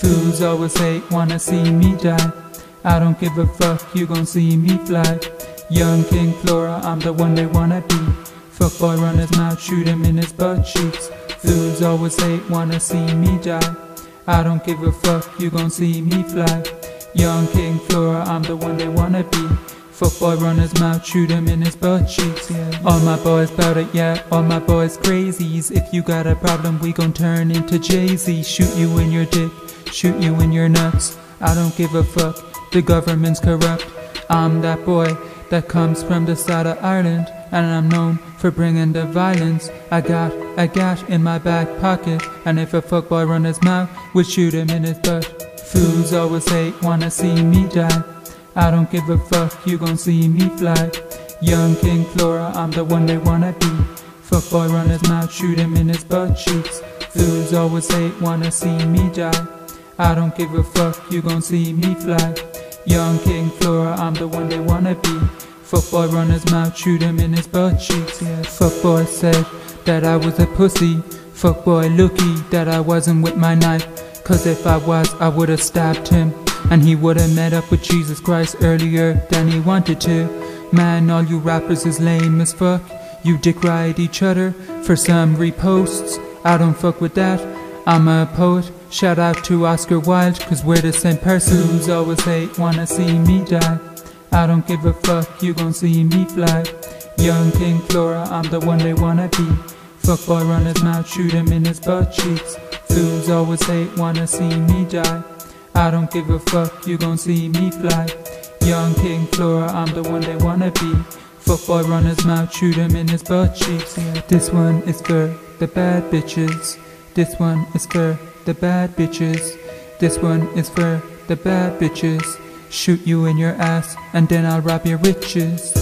Fools always hate, wanna see me die. I don't give a fuck, you gon' see me fly. Young King Flora, I'm the one they wanna be. Fuckboy run his mouth, shoot him in his butt cheeks. Fools always hate, wanna see me die. I don't give a fuck, you gon' see me fly. Young King Flora, I'm the one they wanna be. Fuckboy run his mouth, shoot him in his butt cheeks. Yeah. All my boys bout it, yeah, all my boys crazies. If you got a problem, we gon' turn into Jay-Z. Shoot you in your dick, shoot you in your nuts. I don't give a fuck, the government's corrupt. I'm that boy that comes from the side of Ireland, and I'm known for bringing the violence. I got a gash in my back pocket, and if a fuckboy run his mouth, we'll shoot him in his butt. Fools always hate, wanna see me die. I don't give a fuck, you gon' see me fly. Young King Flora, I'm the one they wanna be. Fuckboy run his mouth, shoot him in his butt cheeks. Fools always hate, wanna see me die. I don't give a fuck, you gon' see me fly. Young King Flora, I'm the one they wanna be. Fuckboy run his mouth, shoot him in his butt cheeks. Yeah, fuckboy said that I was a pussy. Fuckboy looky that I wasn't with my knife. Cause if I was, I would've stabbed him. And he would've met up with Jesus Christ earlier than he wanted to. Man, all you rappers is lame as fuck. You dick ride each other for some reposts. I don't fuck with that. I'm a poet. Shout out to Oscar Wilde, cause we're the same person. Who's always hate, wanna see me die. I don't give a fuck, you gon' see me fly. Young King Flora, I'm the one they wanna be. Fuckboy run his mouth, shoot him in his butt cheeks. Fools always hate, wanna see me die. I don't give a fuck, you gon' see me fly. Young King Flora, I'm the one they wanna be. Fuckboy run mouth, shoot him in his butt cheeks. This one is for the bad bitches. This one is for the bad bitches. This one is for the bad bitches. Shoot you in your ass and then I'll rob your riches.